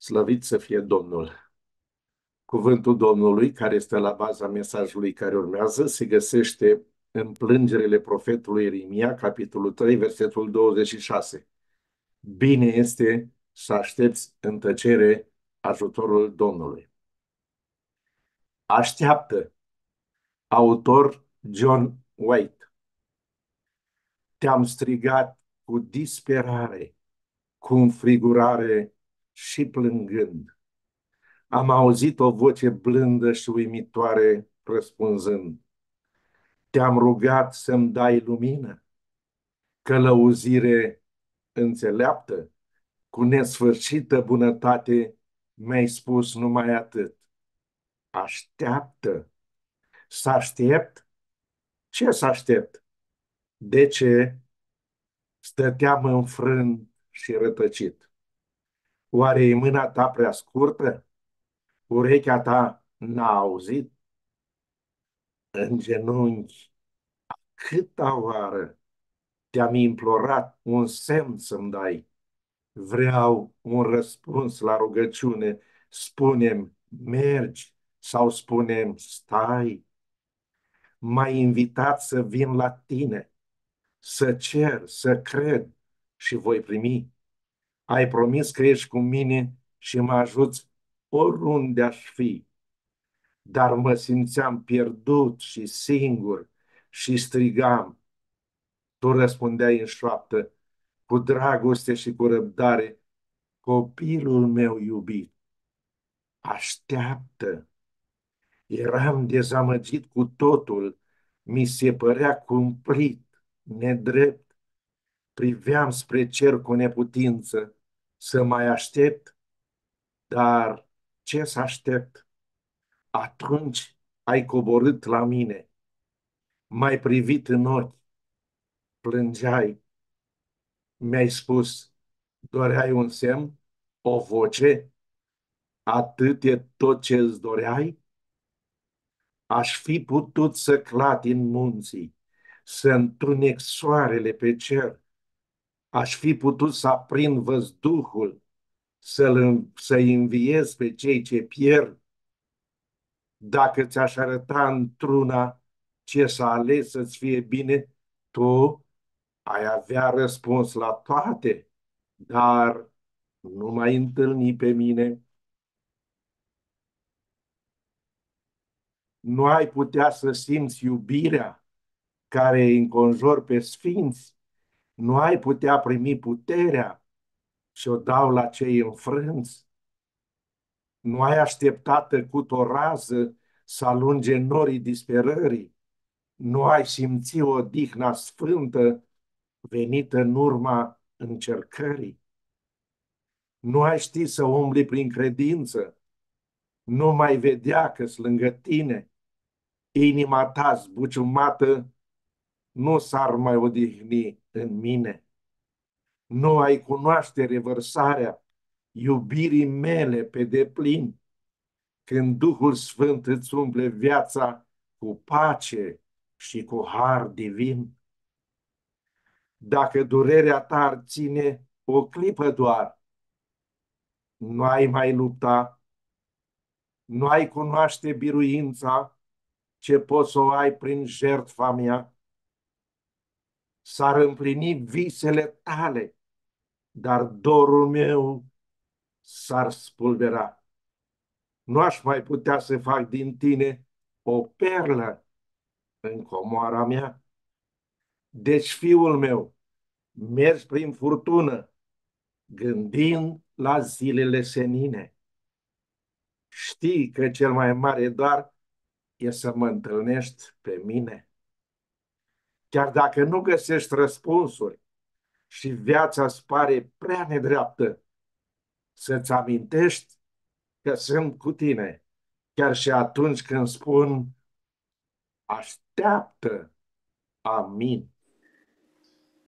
Slăvit să fie Domnul! Cuvântul Domnului, care este la baza mesajului care urmează, se găsește în plângerile profetului Erimia, capitolul 3, versetul 26. Bine este să aștepți în tăcere ajutorul Domnului. Așteaptă. Autor John White. Te-am strigat cu disperare, cu înfrigurare și plângând. Am auzit o voce blândă și uimitoare răspunzând. Te-am rugat să-mi dai lumină, călăuzire înțeleaptă, cu nesfârșită bunătate mi-ai spus numai atât. Așteaptă. Să aștept? Ce să aștept? De ce? Stăteam înfrânt și rătăcit. Oare e mâna ta prea scurtă? Urechea ta n-a auzit? În genunchi, câta oară te-am implorat un semn să-mi dai. Vreau un răspuns la rugăciune. Spunem mergi sau spunem stai. M-ai invitat să vin la tine, să cer, să cred și voi primi. Ai promis că ești cu mine și mă ajuți oriunde aș fi. Dar mă simțeam pierdut și singur și strigam. Tu răspundeai în șoaptă, cu dragoste și cu răbdare, copilul meu iubit, așteaptă. Eram dezamăgit cu totul, mi se părea cumplit, nedrept. Priveam spre cer cu neputință, să mai aștept, dar ce să aștept? Atunci ai coborât la mine, m-ai privit în ochi, plângeai, mi-ai spus, doreai un semn, o voce, atât e tot ce îți doreai? Aș fi putut să clatin munții, să întunec soarele pe cer, aș fi putut să aprind văzduhul, să-l, să înviez pe cei ce pierd, dacă ți-aș arăta într-una ce să ales să-ți fie bine, tu ai avea răspuns la toate, dar nu mai întâlni pe mine. Nu ai putea să simți iubirea care îi înconjor pe sfinți nu ai putea primi puterea și o dau la cei înfrânți. Nu ai așteptat tăcut o rază să alunge norii disperării. Nu ai simțit o dihna sfântă venită în urma încercării. Nu ai ști să umbli prin credință. Nu mai vedea că lângă tine. Inima ta zbuciumată nu s-ar mai odihni în mine. Nu ai cunoaște revărsarea iubirii mele pe deplin, când Duhul Sfânt îți umple viața cu pace și cu har divin. Dacă durerea ta ar ține o clipă doar, nu ai mai lupta, nu ai cunoaște biruința ce poți să o ai prin jertfa mea s-ar împlini visele tale, dar dorul meu s-ar spulbera. Nu aș mai putea să fac din tine o perlă în comoara mea. Deci, fiul meu, mergi prin furtună, gândind la zilele senine. Știi că cel mai mare dar e să mă întâlnești pe mine. Chiar dacă nu găsești răspunsuri și viața îți pare prea nedreaptă, să-ți amintești că sunt cu tine, chiar și atunci când spun așteaptă. Amin.